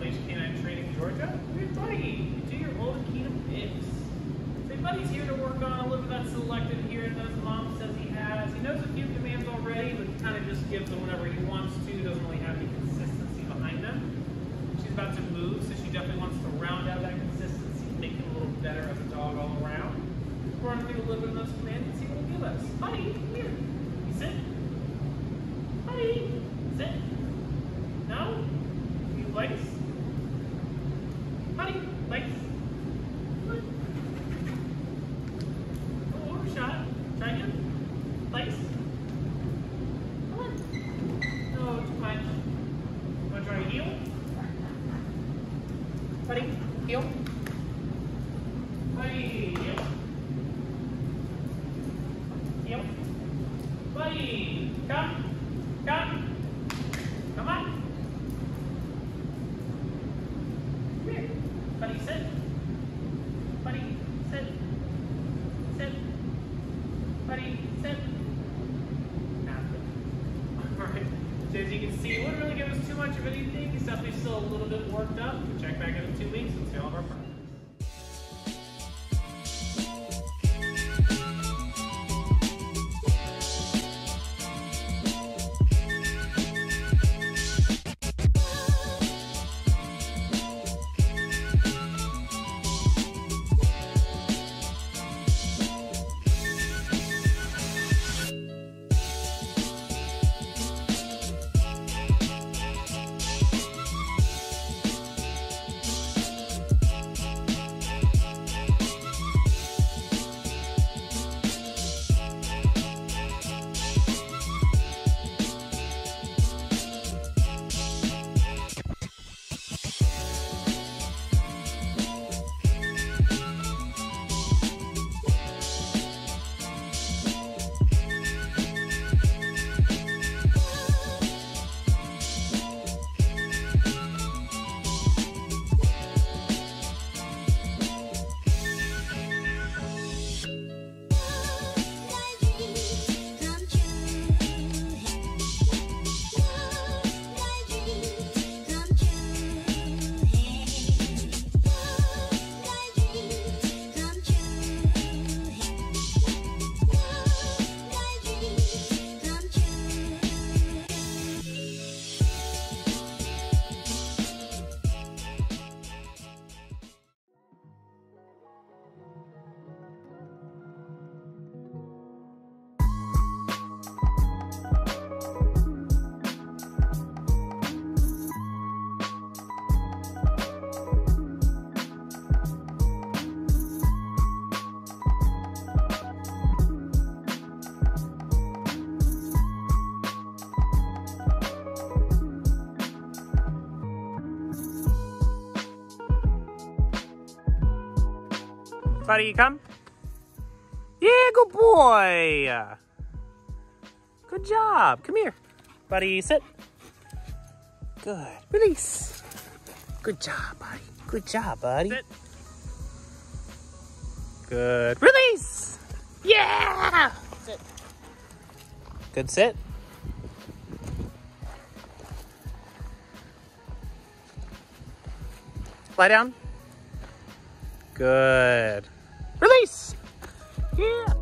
Leash Canine Training Georgia. Hey, buddy, do your old Akita mix. Say, buddy's here to work on a little bit of that selective here that mom says he has. He knows a few commands already, but kind of just gives them whatever he wants to. Doesn't really have any consistency behind them. She's about to move, so she definitely wants to round out that consistency, make him a little better as a dog all around. We're going to do a little bit of those commands and see what he'll give us. Buddy, come here. You sit. Buddy, sit. No? You legs? Buddy, legs. Good. Oh, overshot. Try again. Legs. Come on. No, too much. Want to try heel? Heel. Heel. Buddy, come. Come. Come on. Here. Buddy, sit. Buddy, sit. Sit. Buddy, sit. Alright. So as you can see, wouldn't really us too much. He's still a little bit worked up. We'll check back in two weeks and see all of our progress. Buddy, you come? Yeah, good boy. Good job. Come here. Buddy, sit. Good. Release. Good job, buddy. Good job, buddy. Sit. Good. Release. Yeah. Sit. Good sit. Lie down. Good. Release. Yeah.